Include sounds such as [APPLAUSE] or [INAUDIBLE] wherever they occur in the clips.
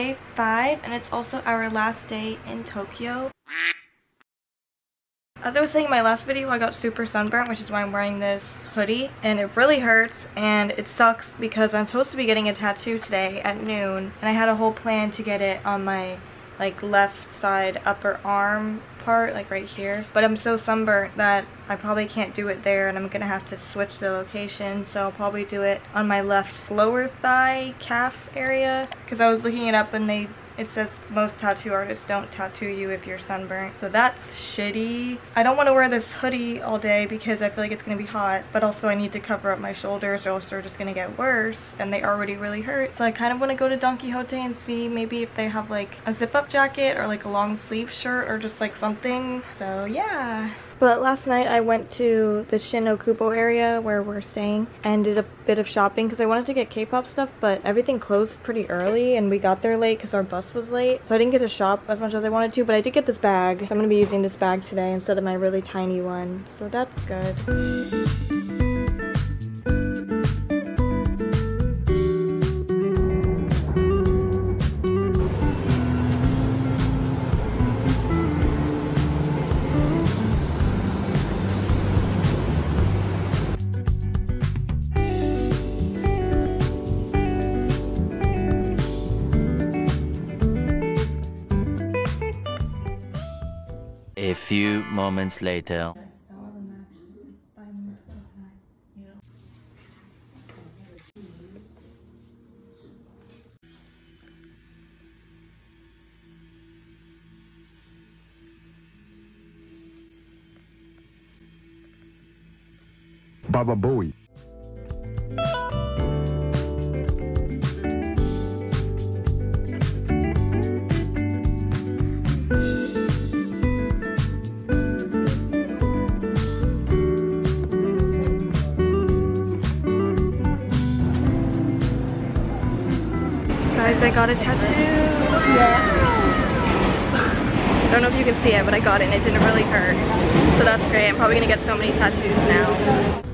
day five and it's also our last day in Tokyo. As I was saying in my last video, I got super sunburnt, which is why I'm wearing this hoodie. And it really hurts, and it sucks because I'm supposed to be getting a tattoo today at noon. And I had a whole plan to get it on my like left side upper arm part, like right here. But I'm so sunburnt that I probably can't do it there and I'm gonna have to switch the location. So I'll probably do it on my left lower thigh calf area because I was looking it up and they it says most tattoo artists don't tattoo you if you're sunburnt. So that's shitty. I don't want to wear this hoodie all day because I feel like it's going to be hot. But also I need to cover up my shoulders or else they're just going to get worse. And they already really hurt. So I kind of want to go to Don Quijote and see maybe if they have like a zip up jacket or like a long sleeve shirt or just like something. So yeah. But last night I went to the Shin Okubo area where we're staying and did a bit of shopping because I wanted to get K-pop stuff but everything closed pretty early and we got there late because our bus was late. So I didn't get to shop as much as I wanted to but I did get this bag. So I'm going to be using this bag today instead of my really tiny one. So that's good. Moments later. Baba Bowie. Guys, I got a tattoo. Yeah. I don't know if you can see it, but I got it and it didn't really hurt. So that's great. I'm probably gonna get so many tattoos now.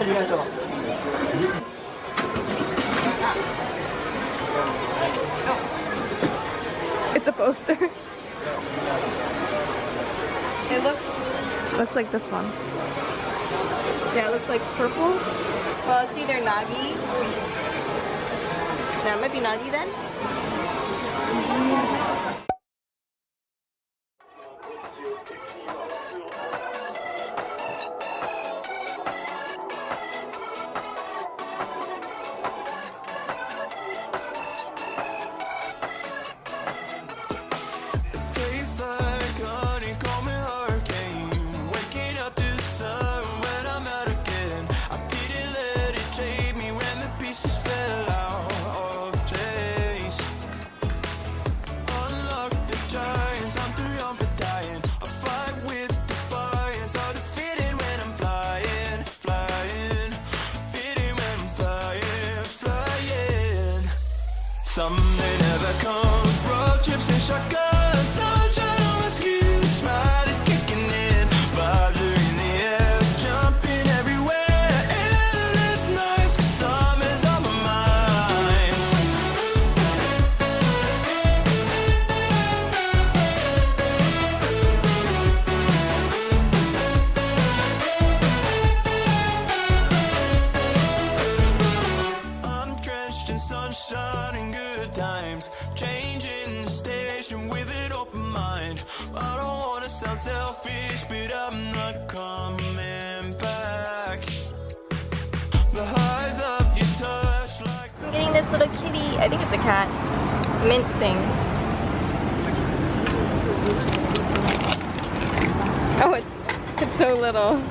It's a poster. It looks looks like this one. Yeah, it looks like purple. Well, it's either Nagi. Yeah, it might be Nagi then. Someday Mint thing. Oh, it's it's so little.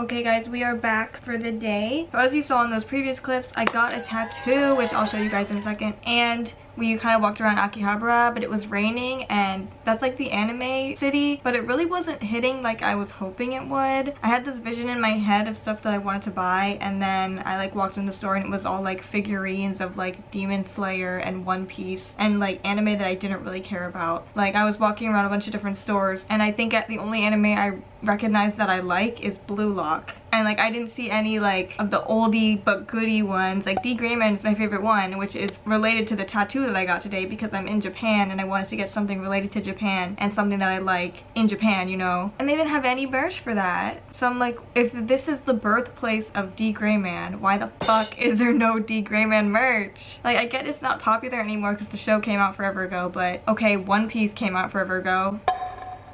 Okay guys, we are back for the day. So as you saw in those previous clips, I got a tattoo, which I'll show you guys in a second. And we kind of walked around Akihabara, but it was raining and that's like the anime city, but it really wasn't hitting like I was hoping it would. I had this vision in my head of stuff that I wanted to buy and then I like walked in the store and it was all like figurines of like Demon Slayer and One Piece and like anime that I didn't really care about. Like I was walking around a bunch of different stores and I think at the only anime I recognize that I like is Blue Lock. And like I didn't see any like of the oldie but goodie ones. Like D Grayman is my favorite one, which is related to the tattoo that I got today because I'm in Japan and I wanted to get something related to Japan and something that I like in Japan, you know. And they didn't have any merch for that. So I'm like, if this is the birthplace of D Grayman, why the fuck is there no D Grayman merch? Like I get it's not popular anymore because the show came out forever ago, but okay, One Piece came out forever ago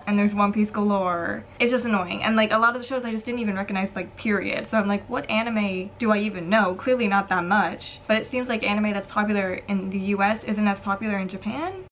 and there's One Piece galore. It's just annoying. And like a lot of the shows I just didn't even recognize like period. So I'm like, what anime do I even know? Clearly not that much. But it seems like anime that's popular in the US isn't as popular in Japan.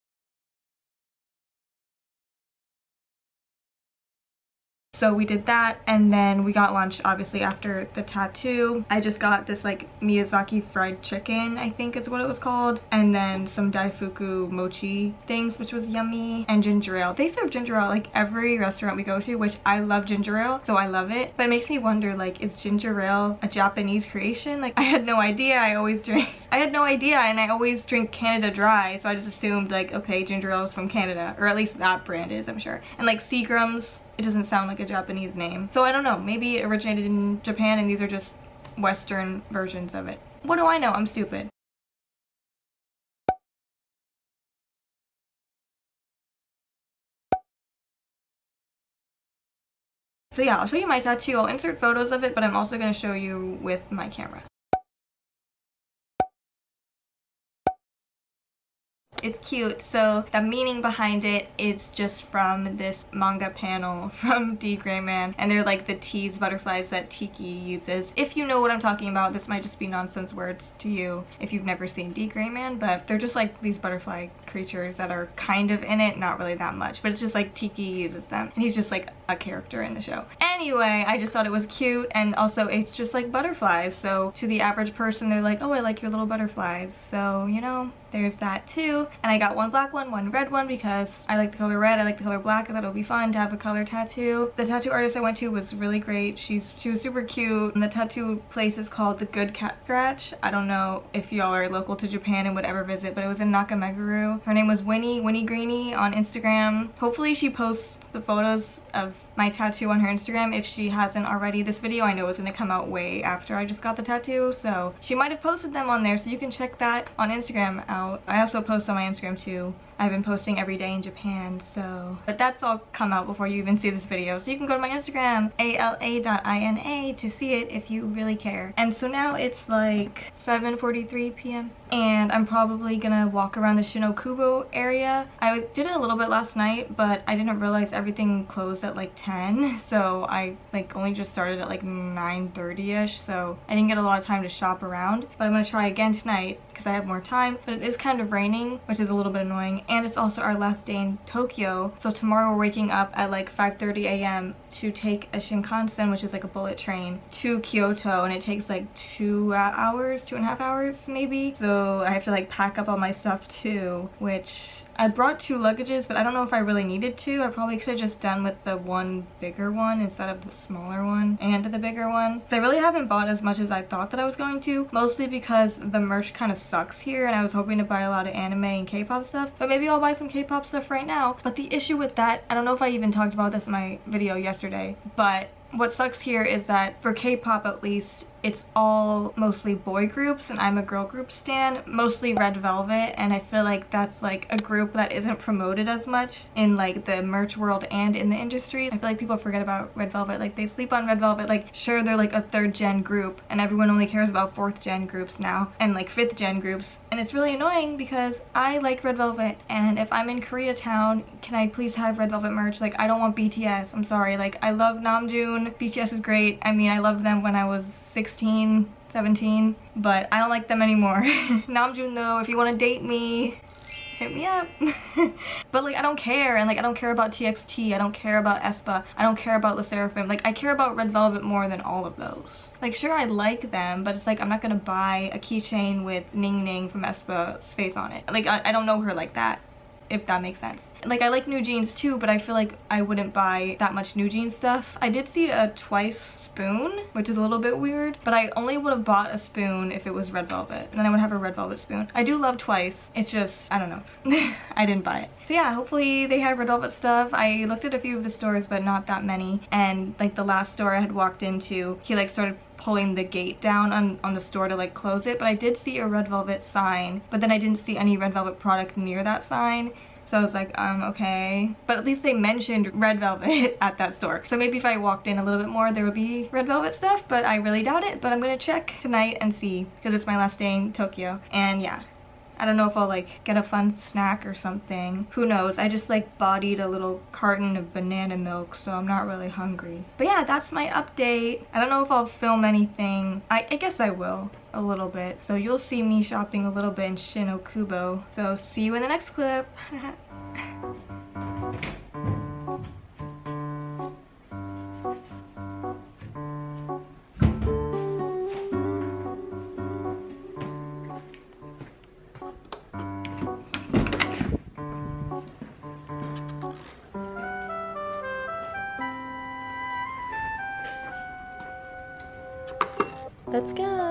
So we did that and then we got lunch obviously after the tattoo. I just got this like Miyazaki fried chicken I think is what it was called and then some Daifuku mochi things which was yummy and ginger ale. They serve ginger ale like every restaurant we go to which I love ginger ale so I love it but it makes me wonder like is ginger ale a Japanese creation? Like [LAUGHS] I had no idea I always drink [LAUGHS] I had no idea and I always drink Canada Dry so I just assumed like okay ginger ale is from Canada or at least that brand is I'm sure and like Seagram's it doesn't sound like a Japanese name. So I don't know, maybe it originated in Japan and these are just Western versions of it. What do I know? I'm stupid. So yeah, I'll show you my tattoo. I'll insert photos of it, but I'm also going to show you with my camera. It's cute. So the meaning behind it is just from this manga panel [LAUGHS] from D. Grayman. And they're like the tease butterflies that Tyki uses. If you know what I'm talking about, this might just be nonsense words to you if you've never seen D. Grayman. But they're just like these butterfly creatures that are kind of in it. Not really that much. But it's just like Tyki uses them. And he's just like a character in the show. Anyway, I just thought it was cute. And also it's just like butterflies. So to the average person, they're like, oh, I like your little butterflies. So, you know, there's that too. And I got one black one, one red one because I like the color red, I like the color black, I thought it would be fun to have a color tattoo. The tattoo artist I went to was really great. She's She was super cute. And the tattoo place is called The Good Cat Scratch. I don't know if y'all are local to Japan and would ever visit, but it was in Nakameguro. Her name was Winnie, Winnie Greenie on Instagram. Hopefully she posts the photos of my tattoo on her Instagram if she hasn't already. This video I know is going to come out way after I just got the tattoo, so she might have posted them on there, so you can check that on Instagram out. I also post on my Instagram too. I've been posting every day in Japan, so... But that's all come out before you even see this video. So you can go to my Instagram, ala.ina, to see it if you really care. And so now it's like 7.43 p.m. And I'm probably gonna walk around the Shinokubo area. I did it a little bit last night, but I didn't realize everything closed at like 10. So I like only just started at like 9.30ish, so I didn't get a lot of time to shop around. But I'm gonna try again tonight because I have more time, but it is kind of raining, which is a little bit annoying. And it's also our last day in Tokyo. So tomorrow we're waking up at like 5.30 a.m. to take a Shinkansen, which is like a bullet train, to Kyoto. And it takes like two hours, two and a half hours maybe. So I have to like pack up all my stuff too, which I brought two luggages, but I don't know if I really needed to. I probably could have just done with the one bigger one instead of the smaller one and the bigger one. So I really haven't bought as much as I thought that I was going to, mostly because the merch kind of sucks here and I was hoping to buy a lot of anime and K-pop stuff, but maybe I'll buy some K-pop stuff right now. But the issue with that, I don't know if I even talked about this in my video yesterday, but what sucks here is that for K-pop at least, it's all mostly boy groups and I'm a girl group stan, mostly Red Velvet and I feel like that's like a group that isn't promoted as much in like the merch world and in the industry. I feel like people forget about Red Velvet, like they sleep on Red Velvet, like sure they're like a third gen group and everyone only cares about fourth gen groups now and like fifth gen groups and it's really annoying because I like Red Velvet and if I'm in Koreatown, can I please have Red Velvet merch? Like I don't want BTS, I'm sorry, like I love Namjoon, BTS is great, I mean I loved them when I was 16, 17, but I don't like them anymore. [LAUGHS] Namjoon though, if you want to date me, hit me up. [LAUGHS] but like I don't care and like I don't care about TXT, I don't care about aespa, I don't care about LE SSERAFIM. Like I care about Red Velvet more than all of those. Like sure I like them, but it's like I'm not gonna buy a keychain with Ning Ning from aespa's face on it. Like I, I don't know her like that if that makes sense. Like I like NewJeans too, but I feel like I wouldn't buy that much NewJeans stuff. I did see a twice spoon, which is a little bit weird, but I only would have bought a spoon if it was red velvet, and then I would have a red velvet spoon. I do love Twice, it's just, I don't know, [LAUGHS] I didn't buy it. So yeah, hopefully they have red velvet stuff. I looked at a few of the stores, but not that many, and like the last store I had walked into, he like started pulling the gate down on, on the store to like close it, but I did see a red velvet sign, but then I didn't see any red velvet product near that sign. So I was like, um, okay. But at least they mentioned red velvet [LAUGHS] at that store. So maybe if I walked in a little bit more, there would be red velvet stuff, but I really doubt it. But I'm gonna check tonight and see, because it's my last day in Tokyo. And yeah, I don't know if I'll like get a fun snack or something. Who knows? I just like bodied a little carton of banana milk, so I'm not really hungry. But yeah, that's my update. I don't know if I'll film anything. I, I guess I will a little bit. So you'll see me shopping a little bit in Shinokubo. So see you in the next clip. [LAUGHS] Let's go.